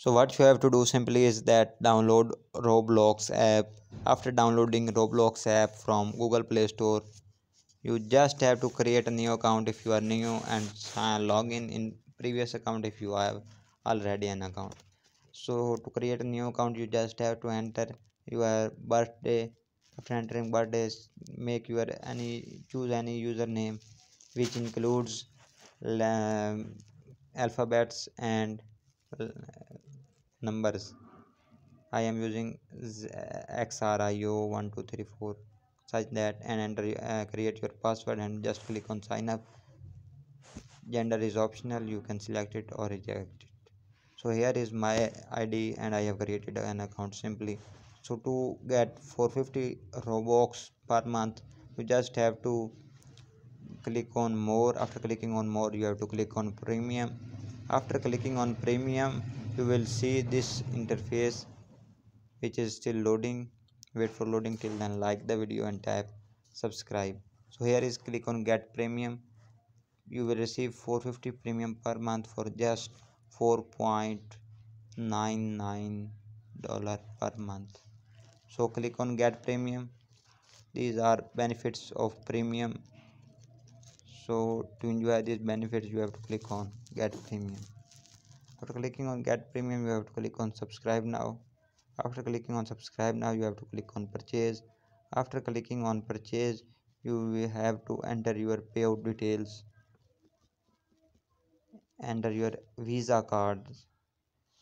so what you have to do simply is that download roblox app. After downloading roblox app from google play store you just have to create a new account if you are new and log in in previous account if you have already an account. So to create a new account you just have to enter your birthday after entering birthdays make your any choose any username which includes um, alphabets and uh, numbers. I am using xrio1234 such that and enter uh, create your password and just click on sign up. Gender is optional you can select it or reject it. So here is my id and i have created an account simply. So to get 450 robux per month you just have to click on more. After clicking on more you have to click on premium. After clicking on premium you will see this interface which is still loading. Wait for loading till then. Like the video and tap subscribe. So here is click on get premium. You will receive 450 premium per month for just 4.99 dollar per month. So click on get premium. These are benefits of premium. So to enjoy these benefits you have to click on get premium after clicking on get premium you have to click on subscribe now. After clicking on subscribe now you have to click on purchase. After clicking on purchase you will have to enter your payout details. Enter your visa card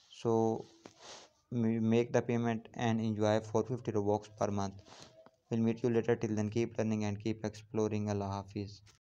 so make the payment and enjoy 450 robux per month. We'll meet you later. Till then keep learning and keep exploring. Allah hafiz